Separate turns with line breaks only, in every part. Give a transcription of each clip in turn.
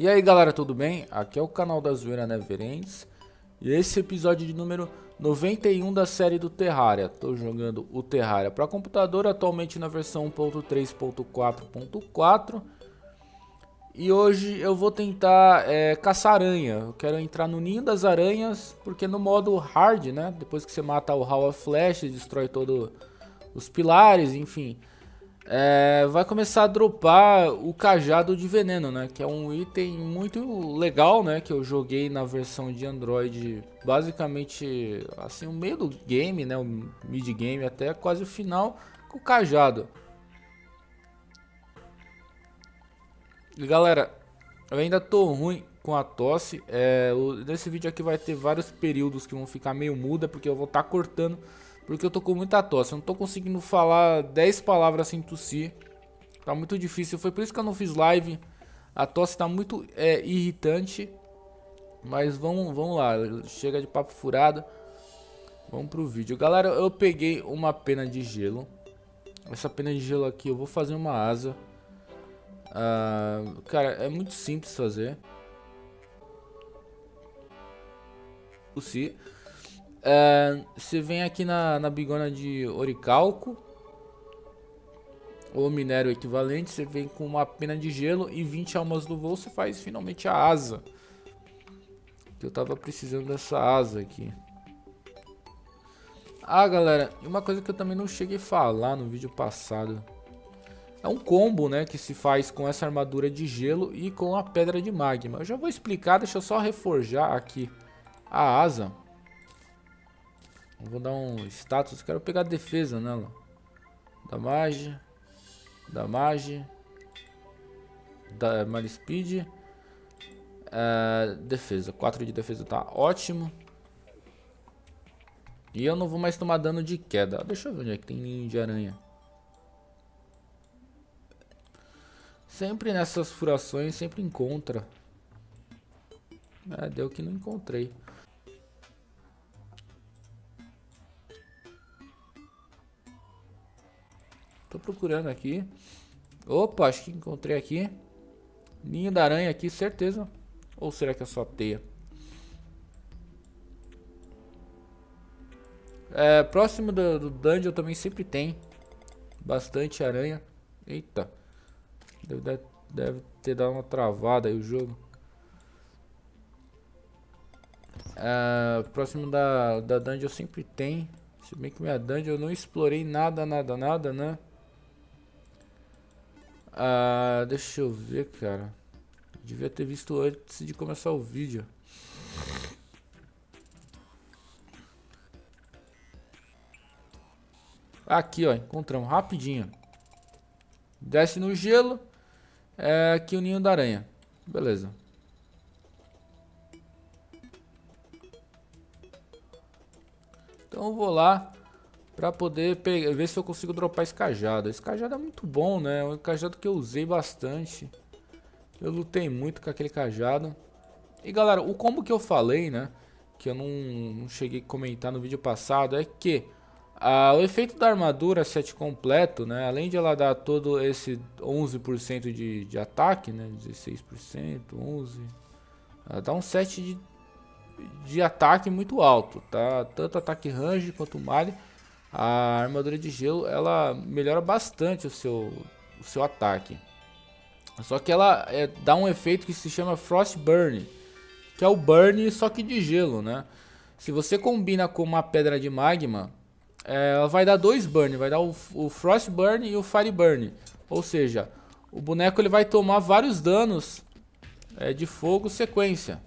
E aí galera, tudo bem? Aqui é o canal da Zoeira Neverends E esse é episódio de número 91 da série do Terraria Estou jogando o Terraria para computador, atualmente na versão 1.3.4.4 E hoje eu vou tentar é, caçar aranha Eu quero entrar no ninho das aranhas Porque no modo hard, né? Depois que você mata o Hall of Flash, destrói todos os pilares, enfim é, vai começar a dropar o cajado de veneno, né? Que é um item muito legal, né? Que eu joguei na versão de Android, basicamente, assim, o meio do game, né? O mid game até quase o final com o cajado. E galera, eu ainda tô ruim com a tosse. É, nesse vídeo aqui vai ter vários períodos que vão ficar meio muda, porque eu vou estar tá cortando porque eu tô com muita tosse. Eu não tô conseguindo falar 10 palavras sem tossir. Tá muito difícil. Foi por isso que eu não fiz live. A tosse tá muito é, irritante. Mas vamos, vamos lá. Chega de papo furado. Vamos pro vídeo. Galera, eu peguei uma pena de gelo. Essa pena de gelo aqui eu vou fazer uma asa. Uh, cara, é muito simples fazer. Tossir. É, você vem aqui na, na bigona de oricalco ou minério equivalente, você vem com uma pena de gelo e 20 almas do voo, você faz finalmente a asa. Que eu tava precisando dessa asa aqui. Ah, galera, uma coisa que eu também não cheguei a falar no vídeo passado. É um combo, né, que se faz com essa armadura de gelo e com a pedra de magma. Eu já vou explicar, deixa eu só reforjar aqui a asa. Vou dar um status. Quero pegar defesa nela. Da magia. Da magia. Da mal speed. É, defesa. 4 de defesa tá ótimo. E eu não vou mais tomar dano de queda. Deixa eu ver onde é que tem ninho de aranha. Sempre nessas furações, sempre encontra. É, deu que não encontrei. Procurando aqui. Opa, acho que encontrei aqui. Ninho da aranha aqui, certeza. Ou será que é só teia? É, próximo do, do dungeon também sempre tem bastante aranha. Eita. Deve, deve ter dado uma travada aí o jogo. É, próximo da, da dungeon sempre tem. Se bem que minha dungeon eu não explorei nada, nada, nada, né? Ah, deixa eu ver, cara. Devia ter visto antes de começar o vídeo. Aqui, ó, encontramos rapidinho. Desce no gelo. É aqui o ninho da aranha. Beleza. Então eu vou lá para poder pegar, ver se eu consigo dropar esse cajado. Esse cajado é muito bom, né? É um cajado que eu usei bastante. Eu lutei muito com aquele cajado. E galera, o combo que eu falei, né? Que eu não, não cheguei a comentar no vídeo passado é que ah, o efeito da armadura set completo, né? Além de ela dar todo esse 11% de, de ataque, né? 16%, 11%. Ela dá um set de, de ataque muito alto, tá? Tanto ataque range quanto malha a armadura de gelo ela melhora bastante o seu, o seu ataque. Só que ela é, dá um efeito que se chama Frost Burn, que é o burn só que de gelo, né? Se você combina com uma pedra de magma, é, ela vai dar dois burn, vai dar o, o Frost Burn e o Fire Burn. Ou seja, o boneco ele vai tomar vários danos é, de fogo sequência.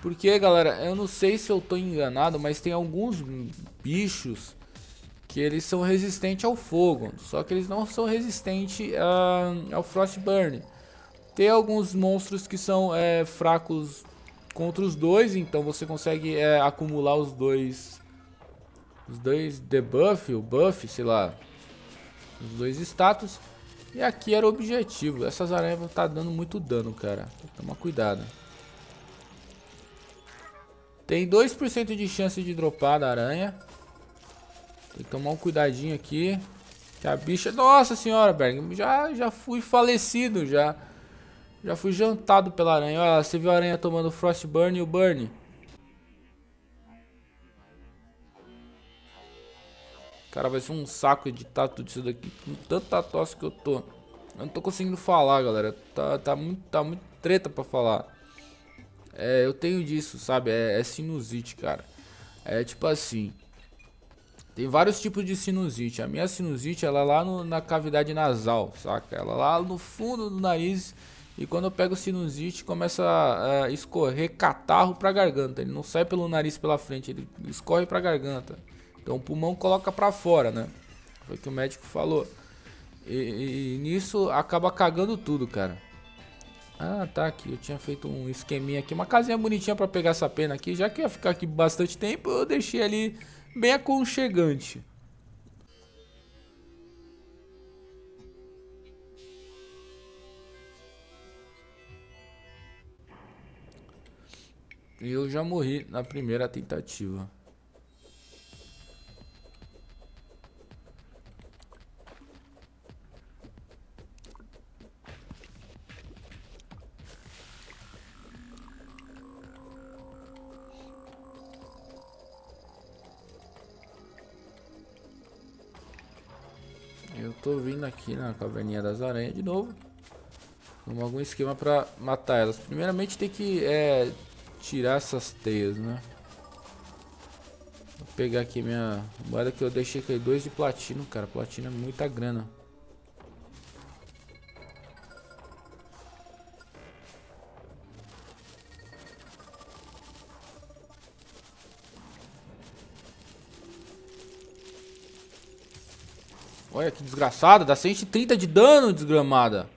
Porque, galera, eu não sei se eu tô enganado, mas tem alguns bichos que eles são resistentes ao fogo. Só que eles não são resistentes uh, ao Frostburn. Tem alguns monstros que são é, fracos contra os dois, então você consegue é, acumular os dois os dois debuff, o buff, sei lá, os dois status. E aqui era o objetivo. Essas aranhas vão estar tá dando muito dano, cara. Toma cuidado. Tem 2% de chance de dropar da aranha. Tem que tomar um cuidadinho aqui. Que a bicha... Nossa senhora, Berg. Já, já fui falecido, já. Já fui jantado pela aranha. Olha, você viu a aranha tomando Frostburn e o Burn. Cara, vai ser um saco editar tudo isso daqui. Com tanta tosse que eu tô. Eu não tô conseguindo falar, galera. Tá, tá, muito, tá muito treta pra falar. É, eu tenho disso, sabe? É, é sinusite, cara. É tipo assim. Tem vários tipos de sinusite. A minha sinusite, ela é lá no, na cavidade nasal, saca? Ela é lá no fundo do nariz. E quando eu pego sinusite, começa a, escorrer catarro pra garganta. Ele não sai pelo nariz pela frente, ele escorre pra garganta. Então o pulmão coloca pra fora, né? Foi o que o médico falou. E, e, nisso acaba cagando tudo, cara. Ah, tá aqui. Eu tinha feito um esqueminha aqui. Uma casinha bonitinha pra pegar essa pena aqui. Já que ia ficar aqui bastante tempo, eu deixei ali bem aconchegante. E eu já morri na primeira tentativa. Aqui na caverninha das aranhas de novo. Vamos algum esquema pra matar elas. Primeiramente tem que é, tirar essas teias, né? Vou pegar aqui minha moeda que eu deixei aqui. Dois de platino, cara. Platino é muita grana. Olha que desgraçada, dá 130 de dano, desgramada.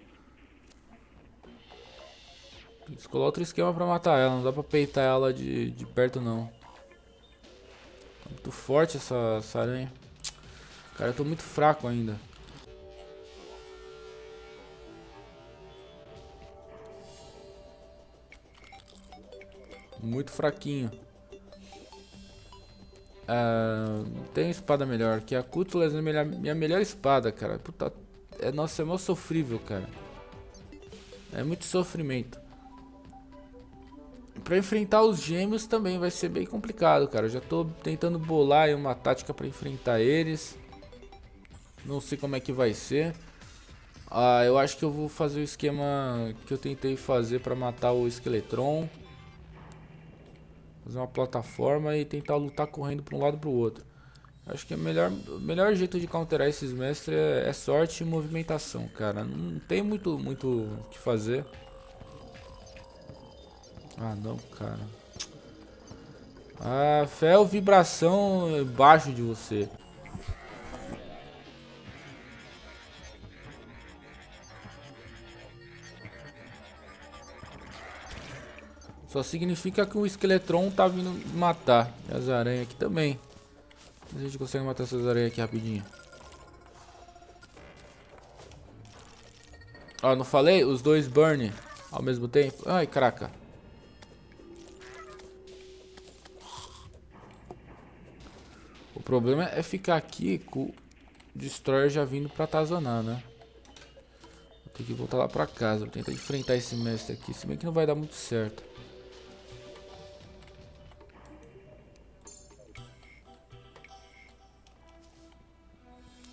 Tem outro esquema pra matar ela, não dá pra peitar ela de, de perto não. Tá muito forte essa, essa aranha. Cara, eu tô muito fraco ainda. Muito fraquinho. Não tem espada melhor, que a Cutlass é minha, minha melhor espada, cara. Puta, é, nossa, é mó sofrível, cara. É muito sofrimento. Pra enfrentar os gêmeos também vai ser bem complicado, cara. Eu já tô tentando bolar uma tática pra enfrentar eles. Não sei como é que vai ser. Ah, eu acho que eu vou fazer o esquema que eu tentei fazer pra matar o Esqueletron. Fazer uma plataforma e tentar lutar correndo para um lado para o outro. Acho que o melhor, melhor jeito de counterar esses mestres é, é sorte e movimentação, cara. Não tem muito muito o que fazer. Ah, não, cara. Ah, fé ou vibração embaixo de você. Só significa que o esqueletron tá vindo matar. E as aranhas aqui também. A gente consegue matar essas aranhas aqui rapidinho. Ó, não falei? Os dois burn ao mesmo tempo. Ai, caraca. O problema é ficar aqui com o Destroyer já vindo pra atazanar, né? Vou ter que voltar lá pra casa. Vou tentar enfrentar esse mestre aqui. Se bem que não vai dar muito certo.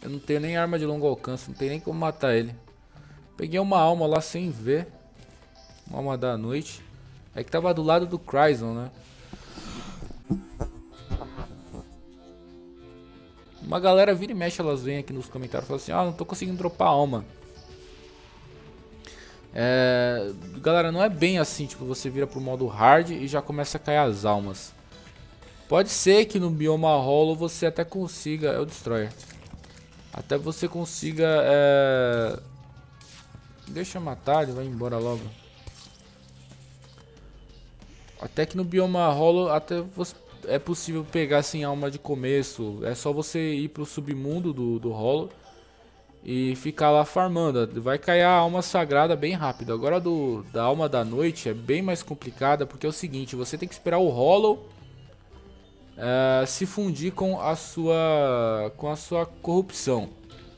Eu não tenho nem arma de longo alcance, não tem nem como matar ele. Peguei uma alma lá sem ver. Uma alma da noite. É que tava do lado do Cryzon, né? Uma galera vira e mexe, elas vêm aqui nos comentários e falam assim, ah, não tô conseguindo dropar alma. É, galera, não é bem assim, tipo, você vira pro modo hard e já começa a cair as almas. Pode ser que no bioma hollow você até consiga, é o destroyer. Até você consiga... É... Deixa matar, ele vai embora logo. Até que no bioma rolo até você, é possível pegar sem assim, alma de começo. É só você ir pro submundo do, do rolo e ficar lá farmando. Vai cair a alma sagrada bem rápido. Agora do da alma da noite é bem mais complicada porque é o seguinte, você tem que esperar o rolo uh, se fundir com a sua com a sua corrupção,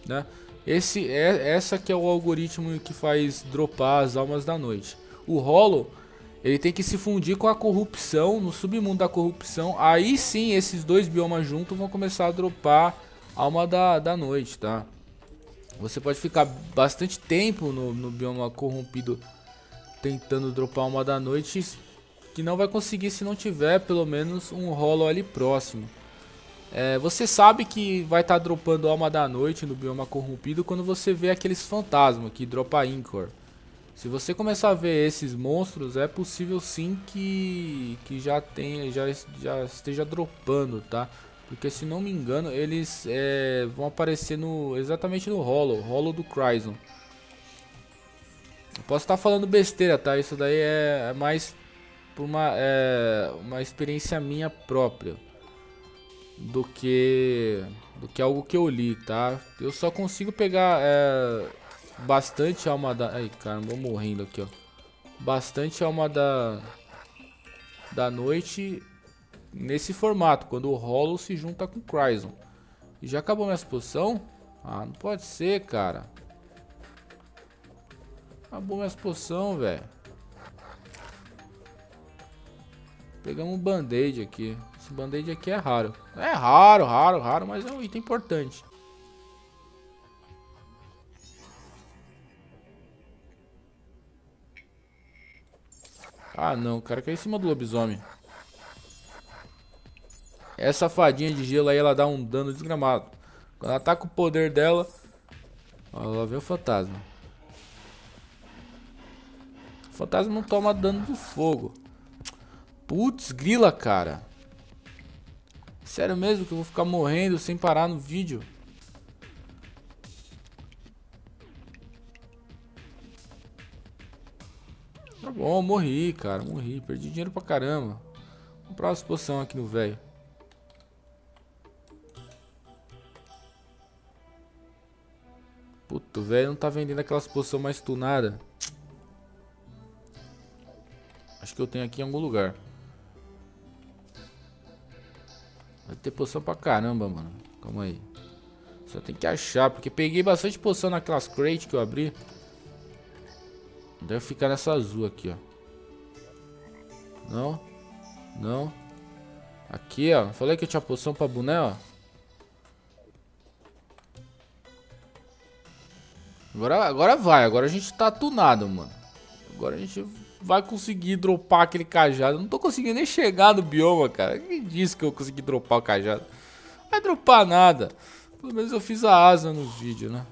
né? Esse é essa que é o algoritmo que faz dropar as almas da noite. O Hollow ele tem que se fundir com a corrupção, no submundo da corrupção. Aí sim, esses dois biomas juntos vão começar a dropar alma da, da noite, tá? Você pode ficar bastante tempo no, no bioma corrompido tentando dropar alma da noite, que não vai conseguir se não tiver pelo menos um rolo ali próximo. É, você sabe que vai estar tá dropando alma da noite no bioma corrompido quando você vê aqueles fantasmas que dropa Incor. Se você começar a ver esses monstros, é possível sim que, que já, tenha, já, já esteja dropando, tá? Porque se não me engano, eles é, vão aparecer no, exatamente no Hollow, Hollow do Cryzon. Posso estar falando besteira, tá? Isso daí é, é mais por uma, é, uma experiência minha própria do que do que algo que eu li, tá? Eu só consigo pegar é, bastante alma da... Ai, caramba, vou morrendo aqui, ó. Bastante alma da... Da noite nesse formato, quando o Hollow se junta com o Cryzon. E já acabou minha poção? Ah, não pode ser, cara. Acabou minha poção, velho. Pegamos um band-aid aqui. Esse band-aid aqui é raro. É raro, raro, raro, mas é um item importante. Ah, não, cara, que é em cima do lobisomem. Essa fadinha de gelo aí, ela dá um dano desgramado. Quando ela tá com o poder dela... Ó, lá vem o fantasma. O fantasma não toma dano do fogo. Putz, grila, cara. Sério mesmo que eu vou ficar morrendo sem parar no vídeo? Tá bom, morri, cara. Morri. Perdi dinheiro pra caramba. Vou comprar uma poção aqui no velho. Puta, o velho não tá vendendo aquelas poções mais tunadas. Acho que eu tenho aqui em algum lugar. Ter poção pra caramba, mano. Calma aí. Só tem que achar, porque peguei bastante poção naquelas crates que eu abri. Deve ficar nessa azul aqui, ó. Não. Não. Aqui, ó. Falei que eu tinha poção pra boné, ó. Agora, agora vai. Agora a gente tá tunado, mano. Agora a gente vai conseguir dropar aquele cajado. Eu não tô conseguindo nem chegar no bioma, cara. Quem disse que eu consegui dropar o cajado? Não vai dropar nada. Pelo menos eu fiz a asa no vídeo, né?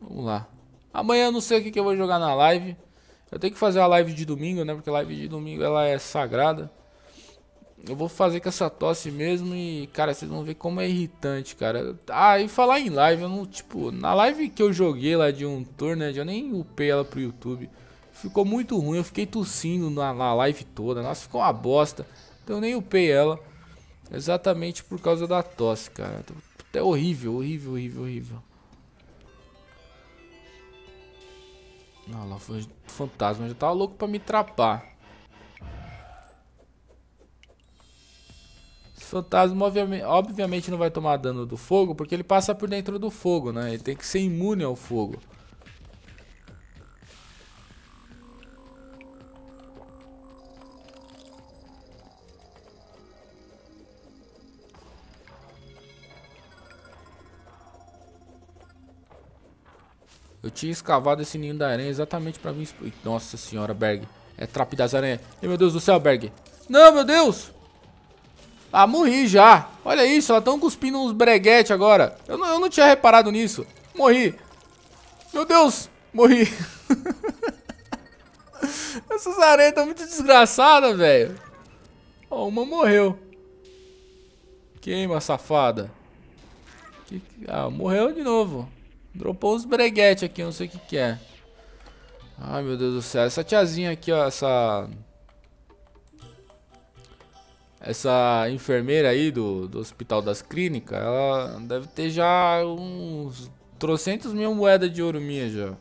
Vamos lá. Amanhã eu não sei o que, que eu vou jogar na live. Eu tenho que fazer a live de domingo, né? Porque a live de domingo ela é sagrada. Eu vou fazer com essa tosse mesmo e, cara, vocês vão ver como é irritante, cara. Ah, e falar em live, eu não, tipo, na live que eu joguei lá de um tour, né? Eu nem upei ela pro YouTube. Ficou muito ruim, eu fiquei tossindo na, na live toda. Nossa, ficou uma bosta. Então eu nem upei ela. Exatamente por causa da tosse, cara. É horrível, horrível, horrível, horrível. Olha lá, foi fantasma. Já tava louco pra me trapar. Esse fantasma obviamente não vai tomar dano do fogo, porque ele passa por dentro do fogo, né? Ele tem que ser imune ao fogo. Tinha escavado esse ninho da aranha exatamente pra mim. Nossa senhora, Berg. É trap das aranhas. Meu Deus do céu, Berg. Não, meu Deus. Ah, morri já. Olha isso, elas estão cuspindo uns breguete agora. Eu não, eu não tinha reparado nisso. Morri. Meu Deus. Morri. Essas aranhas estão muito desgraçadas, velho. Ó, uma morreu. Queima, safada. Que... Ah, morreu de novo. Dropou uns breguete aqui, não sei o que que é. Ai, meu Deus do céu. Essa tiazinha aqui, ó, essa... Essa enfermeira aí do, do Hospital das Clínicas, ela deve ter já uns trocentos mil moedas de ouro minha já.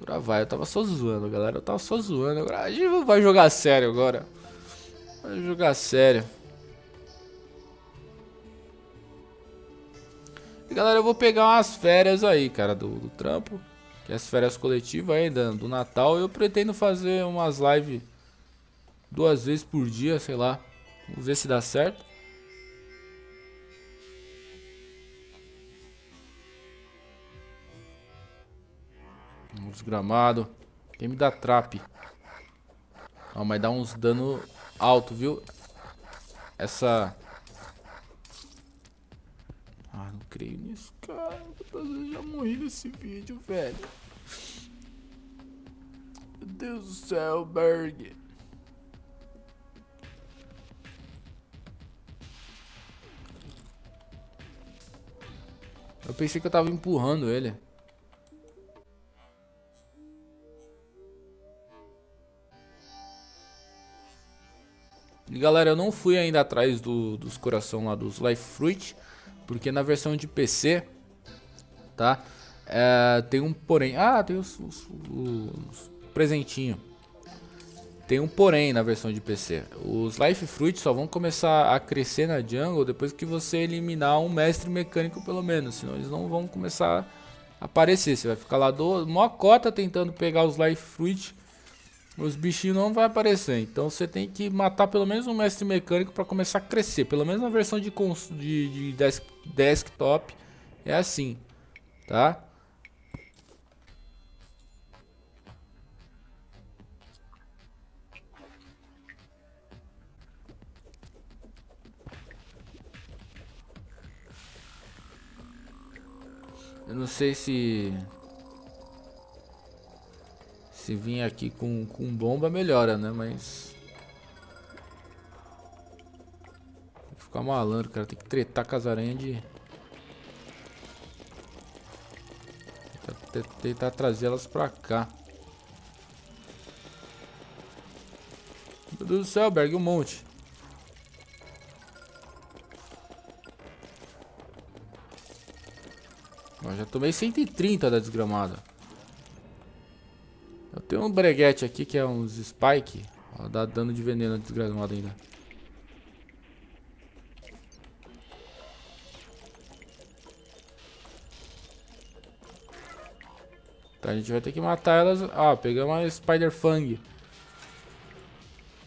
Agora vai, eu tava só zoando, galera. Eu tava só zoando. Agora a gente vai jogar sério agora. Vai jogar sério. Galera, eu vou pegar umas férias aí, cara, do, do trampo. Que é as férias coletivas ainda, do Natal. Eu pretendo fazer umas lives duas vezes por dia, sei lá. Vamos ver se dá certo. Um desgramado. Quem me dá trap? Ó, mas dá uns dano alto, viu? Essa... Ah, não creio nisso, cara. Eu já morri nesse vídeo, velho. Meu Deus do céu, Berg. Eu pensei que eu tava empurrando ele. Galera, eu não fui ainda atrás do, dos coração lá dos Life Fruit, porque na versão de PC, tá? É, tem um porém. Ah, tem os, os, os presentinho. Tem um porém na versão de PC. Os Life Fruit só vão começar a crescer na jungle depois que você eliminar um mestre mecânico pelo menos, senão eles não vão começar a aparecer. Você vai ficar lá do mó cota tentando pegar os Life Fruit os bichinhos não vai aparecer. Então você tem que matar pelo menos um mestre mecânico para começar a crescer. Pelo menos na versão de, de, de desk desktop é assim, tá? Eu não sei se se vir aqui com, com bomba, melhora, né? Mas... Que ficar malandro, cara. Tem que tretar com as aranhas de... Tentar, trazer elas pra cá. Meu Deus do céu, Berg, um monte. Já tomei 130 da desgramada. Tenho um breguete aqui que é uns spike. Ó, dá dano de veneno desgramado ainda. Tá, a gente vai ter que matar elas. Ah, pegamos uma Spider Fang.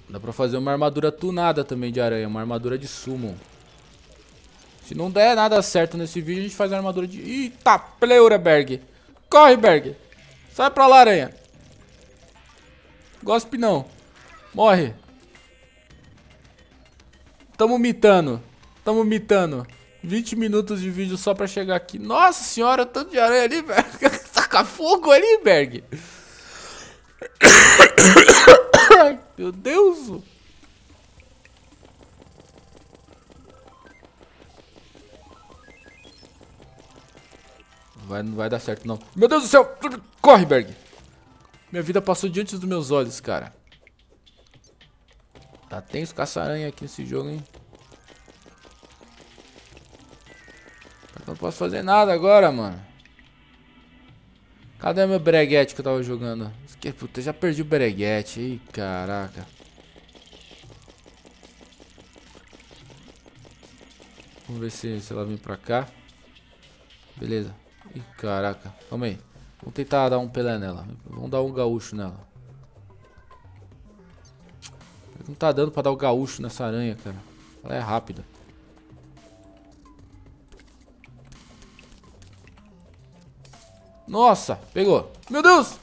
Dá pra fazer uma armadura tunada também de aranha. Uma armadura de summon. Se não der nada certo nesse vídeo, a gente faz a armadura de... Eita, pleura, Berg. Corre, Berg. Sai pra lá, aranha. Gospe não. Morre. Tamo mitando. Tamo mitando. 20 minutos de vídeo só pra chegar aqui. Nossa senhora, tanto de aranha ali, velho. Taca fogo ali, Berg. Meu Deus. Vai, não vai dar certo, não. Meu Deus do céu. Corre, Berg. Minha vida passou diante dos meus olhos, cara. Tá tenso caça-aranha aqui nesse jogo, hein? Não posso fazer nada agora, mano. Cadê meu breguete que eu tava jogando? Puta, já perdi o breguete. Ih, caraca. Vamos ver se, se ela vem pra cá. Beleza. Ih, caraca. Calma aí. Vamos tentar dar um pelé nela. Vamos dar um gaúcho nela. Não tá dando pra dar o gaúcho nessa aranha, cara. Ela é rápida. Nossa, pegou. Meu Deus!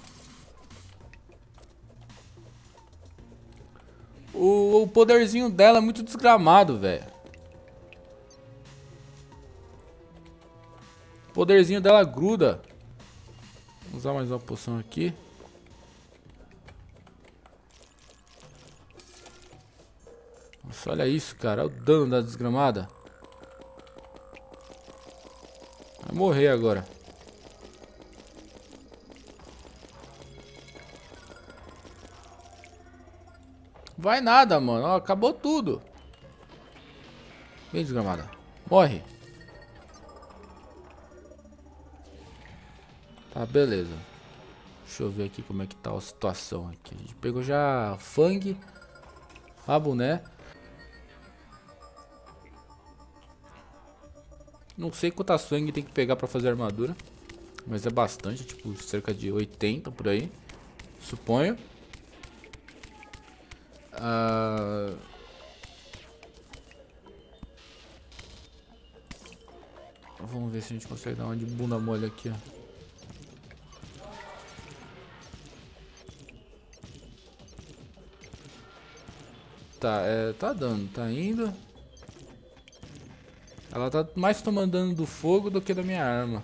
O, o poderzinho dela é muito desgramado, velho. O poderzinho dela gruda. Vou usar mais uma poção aqui. Nossa, olha isso, cara. Olha o dano da desgramada. Vai morrer agora. Vai nada, mano. Ó, acabou tudo. Vem, desgramada. Morre. Tá, beleza. Deixa eu ver aqui como é que tá a situação aqui. A gente pegou já Fang, Rabo, Não sei quantas Fang tem que pegar pra fazer armadura. Mas é bastante, tipo, cerca de 80 por aí. Suponho. Uh... Vamos ver se a gente consegue dar uma de bunda mole aqui, ó. Tá, é, tá dando, tá indo. Ela tá mais tomando dano do fogo do que da minha arma.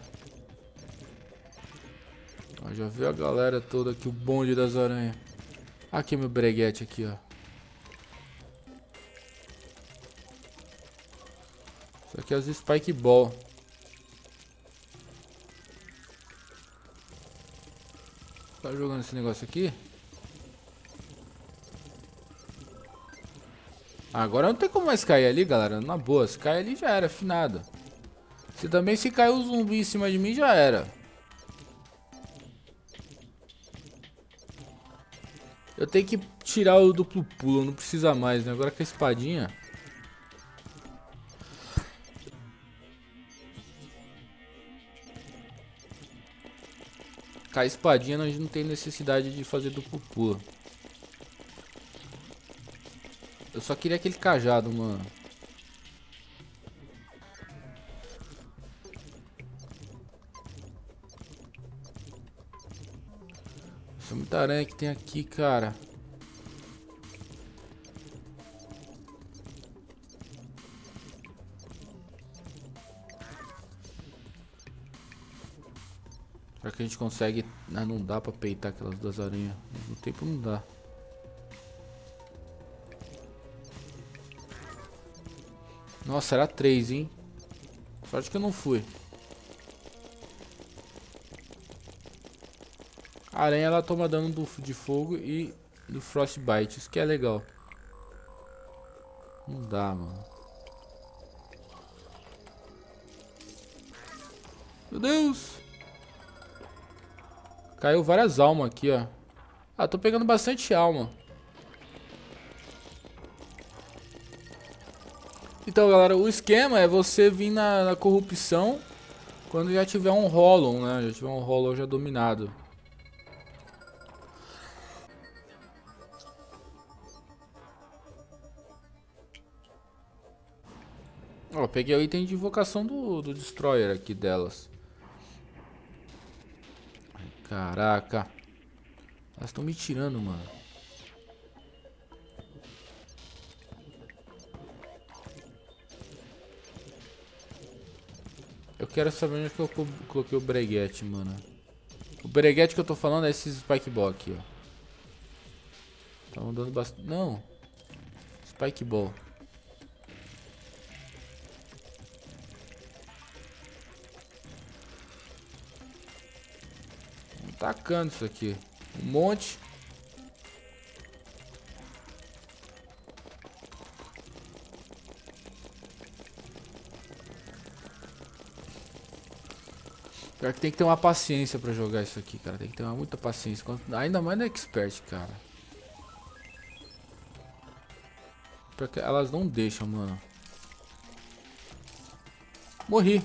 Ó, já viu a galera toda aqui, o bonde das aranhas. Aqui meu breguete aqui, ó. Isso aqui é as Spike Ball. Tá jogando esse negócio aqui? Agora não tem como mais cair ali, galera. Na boa, se cair ali já era, afinado. Se também se cair o zumbi em cima de mim, já era. Eu tenho que tirar o duplo pulo, não precisa mais, né? Agora com a espadinha... Com a espadinha nós não tem necessidade de fazer duplo pulo. Eu só queria aquele cajado, mano. Isso é muita aranha que tem aqui, cara. Será que a gente consegue... Ah, não dá pra peitar aquelas duas aranhas. Mesmo tempo não dá. Nossa, era três, hein? Sorte que eu não fui. A aranha ela toma dano do, de fogo e do frostbite. Isso que é legal. Não dá, mano. Meu Deus! Caiu várias almas aqui, ó. Ah, tô pegando bastante alma. Então, galera, o esquema é você vir na, na corrupção quando já tiver um Hollow, né? Já tiver um Hollow já dominado. Ó, peguei o item de invocação do, do Destroyer aqui delas. Caraca. Elas estão me tirando, mano. Quero saber onde que eu coloquei o breguete, mano. O breguete que eu tô falando é esses Spike Ball aqui, ó. Estão dando bastante... Não. Spike Ball. Tacando isso aqui. Um monte. Pior que tem que ter uma paciência pra jogar isso aqui, cara. Tem que ter uma, muita paciência. Ainda mais no expert, cara. Porque elas não deixam, mano. Morri.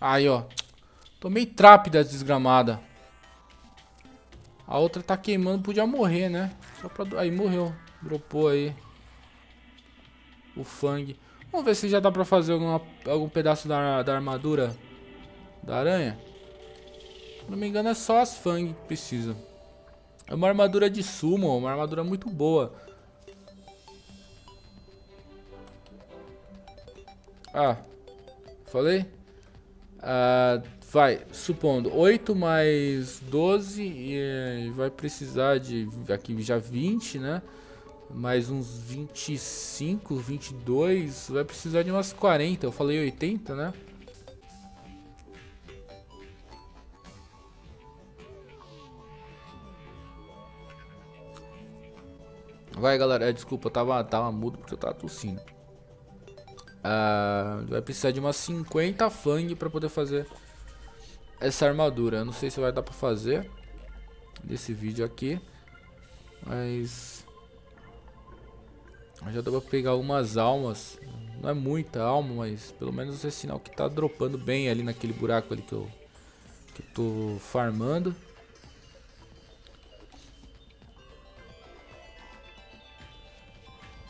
Aí, ó. Tomei trap da desgramada. A outra tá queimando, podia morrer, né? Só pra... Aí, morreu. Dropou aí. O Fang. Vamos ver se já dá pra fazer alguma, algum pedaço da, da armadura da aranha. Não me engano é só as Fang que precisa. É uma armadura de sumo, uma armadura muito boa. Ah, falei? Ah, vai, supondo 8 mais 12 e vai precisar de aqui já 20, né? Mais uns 25, 22, vai precisar de umas 40. Eu falei 80, né? Vai, galera. É, desculpa, eu tava, tava mudo porque eu tava tossindo. Uh, vai precisar de umas 50 fang pra poder fazer essa armadura. Eu não sei se vai dar pra fazer. desse vídeo aqui. Mas... Já deu pra pegar algumas almas. Não é muita alma, mas pelo menos é sinal que tá dropando bem ali naquele buraco ali que eu, que eu tô farmando.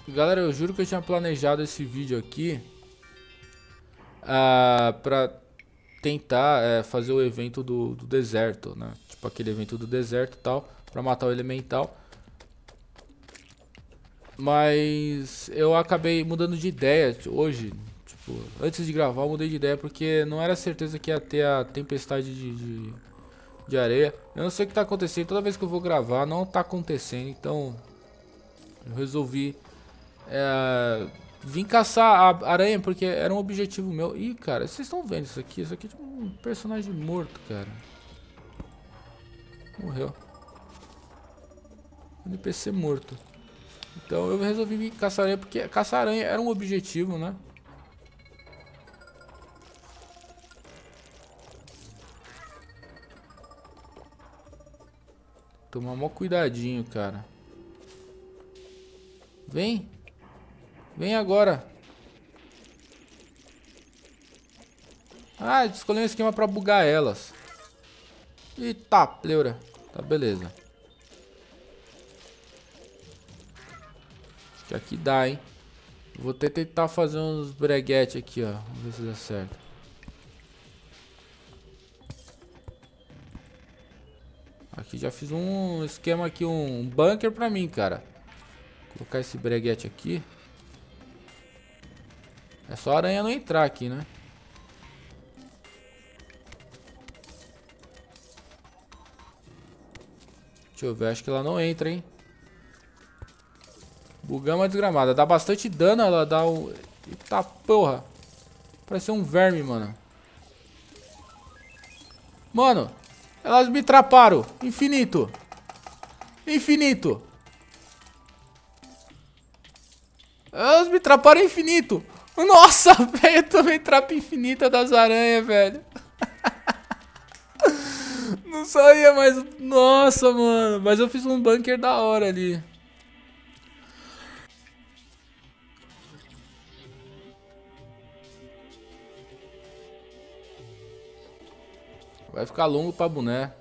Galera, eu juro que eu tinha planejado esse vídeo aqui uh, pra tentar uh, fazer o evento do, do, deserto, né? Tipo aquele evento do deserto e tal, pra matar o elemental. Mas eu acabei mudando de ideia hoje, tipo, antes de gravar eu mudei de ideia porque não era certeza que ia ter a tempestade de, de, de areia. Eu não sei o que tá acontecendo, toda vez que eu vou gravar não tá acontecendo, então eu resolvi é, vim caçar a aranha porque era um objetivo meu. Ih, cara, vocês estão vendo isso aqui? Isso aqui é tipo um personagem morto, cara. Morreu. NPC morto. Então eu resolvi vir caçar aranha porque caçar aranha era um objetivo, né? Tomar mó cuidadinho, cara. Vem. Vem agora. Ah, escolhi um esquema pra bugar elas. Eita, pleura. Tá, beleza. Acho que aqui dá, hein. Vou tentar fazer uns breguete aqui, ó. Vamos ver se dá certo. Aqui já fiz um esquema aqui, um bunker pra mim, cara. Vou colocar esse breguete aqui. É só a aranha não entrar aqui, né? Deixa eu ver, acho que ela não entra, hein? Bugama desgramada. Dá bastante dano, ela dá o... Eita porra. Parece um verme, mano. Mano, elas me traparam. Infinito. Infinito. Elas me traparam infinito. Nossa, velho, eu tomei trapa infinita das aranhas, velho. Não saía mais. Nossa, mano. Mas eu fiz um bunker da hora ali. Vai ficar longo pra boné.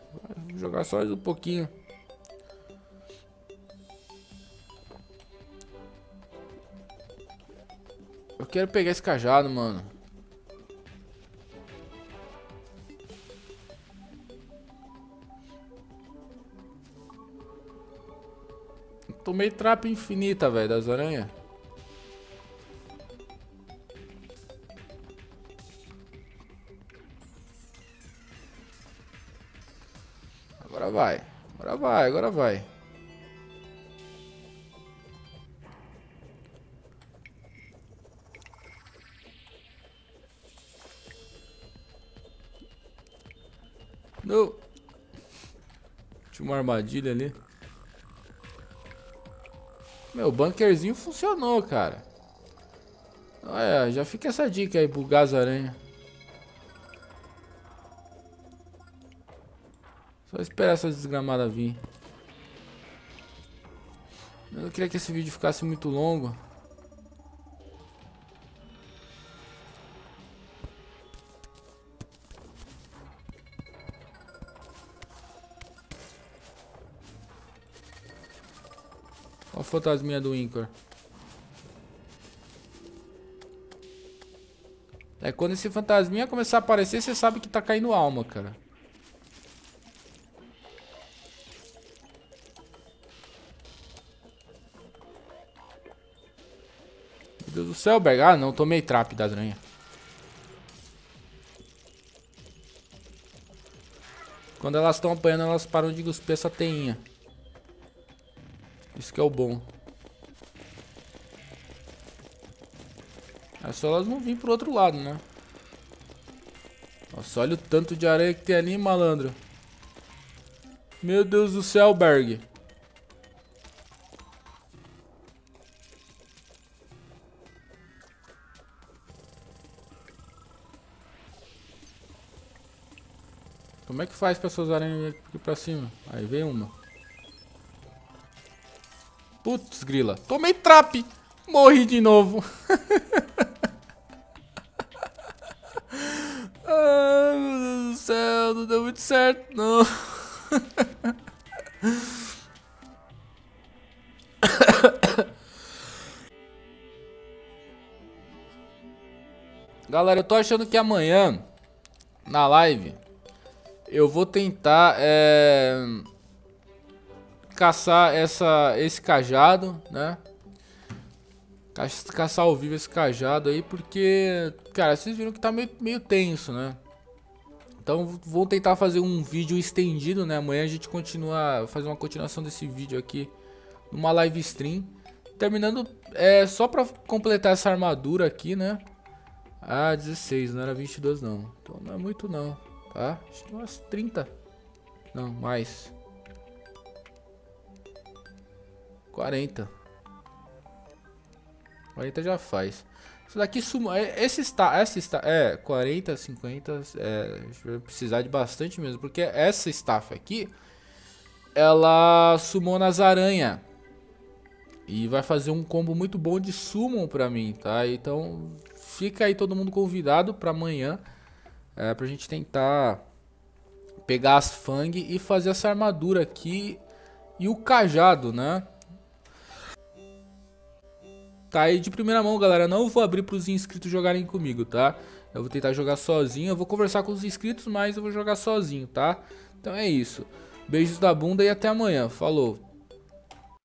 Vou jogar só um pouquinho. Eu quero pegar esse cajado, mano. Tomei trapa infinita, velho, das aranhas. Agora vai. Agora vai, agora vai. Armadilha ali. Meu, bunkerzinho funcionou, cara. Olha, já fica essa dica aí, bugar as aranhas. Só esperar essa desgramada vir. Eu não queria que esse vídeo ficasse muito longo. Fantasminha do Incor. É quando esse fantasminha começar a aparecer, você sabe que tá caindo alma, cara. Meu Deus do céu, Berg. Ah, não, tomei trap das aranhas. Quando elas estão apanhando, elas param de cuspir essa teinha. Isso que é o bom. É só elas não virem pro outro lado, né? Nossa, olha o tanto de areia que tem ali, malandro. Meu Deus do céu, Berg. Como é que faz pra essas aranhas aqui pra cima? Aí vem uma. Putz, grila. Tomei trap. Morri de novo. Ai, meu Deus do céu. Não deu muito certo, não. Galera, eu tô achando que amanhã, na live, eu vou tentar é, caçar essa, esse cajado, né? Caçar ao vivo esse cajado aí, porque, cara, vocês viram que tá meio, meio tenso, né? Então vou tentar fazer um vídeo estendido, né? Amanhã a gente continua, fazer uma continuação desse vídeo aqui numa live stream. Terminando, é só pra completar essa armadura aqui, né? Ah, 16, não era 22 não. Então não é muito não, tá? Acho que umas 30. Não, mais. 40. 40 já faz. Isso daqui suma. É, esse está. Essa está. É, 40, 50. É, vai precisar de bastante mesmo. Porque essa staff aqui. Ela sumou nas aranhas. E vai fazer um combo muito bom de summon pra mim, tá? Então fica aí todo mundo convidado para amanhã. É, pra gente tentar pegar as fang e fazer essa armadura aqui. E o cajado, né? Tá aí de primeira mão, galera. Não vou abrir pros inscritos jogarem comigo, tá? Eu vou tentar jogar sozinho. Eu vou conversar com os inscritos, mas eu vou jogar sozinho, tá? Então é isso. Beijos da bunda e até amanhã. Falou.